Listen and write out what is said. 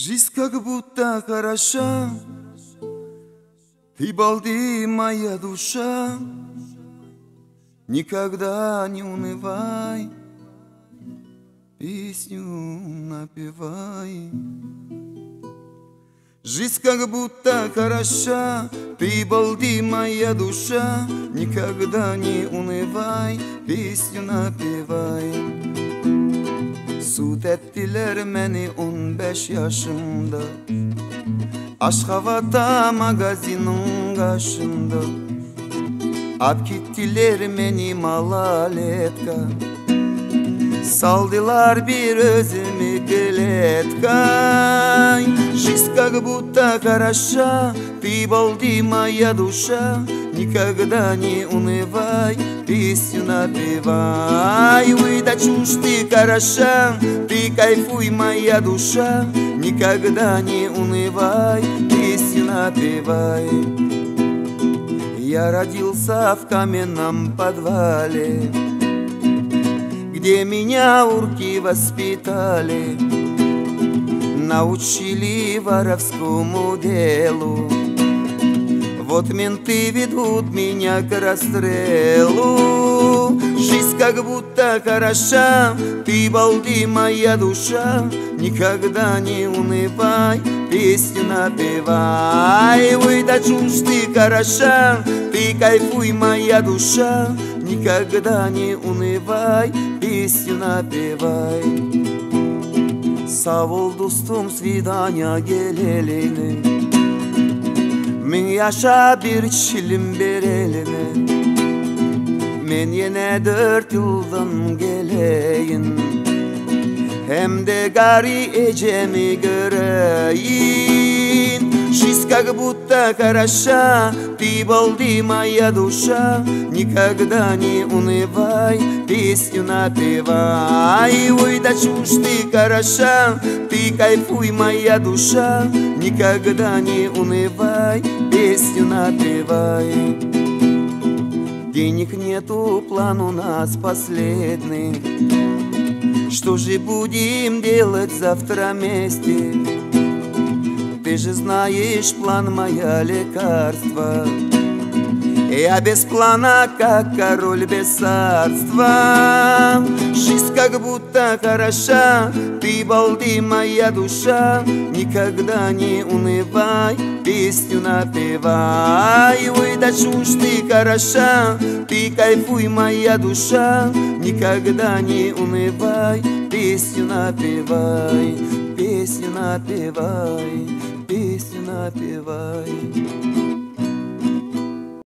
Жизнь как будто хороша, Ты балды, моя душа, Никогда не унывай, Песню напевай. Жизнь как будто хороша, Ты балды, моя душа, Никогда не унывай, Песню напевай. Sut ettiler beni 15 yaşımda Aşk havada magazinin karşında At gittiler beni malaletka Saldılar bir özümü клеткой Жизнь как будто хороша Ты балди моя душа Никогда не унывай Песню напевай. Ой, да чушь ты хороша Ты кайфуй, моя душа. Никогда не унывай Песню напевай. Я родился в каменном подвале где меня урки воспитали, научили воровскому делу. Вот менты ведут меня к расстрелу. Жизнь как будто хороша Ты балди, моя душа. Никогда не унывай Песню напевай. Ой, да чушь ты хороша Ты кайфуй, моя душа. Никогда не унывай Песню напевай. Ol dostum svidanya gelelini Min yaşa bir içilim bir eline Men yine dört yıldan geleyim. Hem de gari ecemi göreyim. Как будто хороша. Ты балди, моя душа Никогда не унывай Песню напевай. Ой, да чушь ты хороша Ты кайфуй, моя душа Никогда не унывай Песню напевай. Денег нету, план у нас последний. Что же будем делать завтра вместе? Ты же знаешь план моя лекарства Я без плана, как король без царства. Жизнь как будто хороша Ты балди, моя душа. Никогда не унывай Песню напевай. Ой, да чушь ты хороша Ты кайфуй, моя душа. Никогда не унывай Песню напевай Песню напевай песню напевай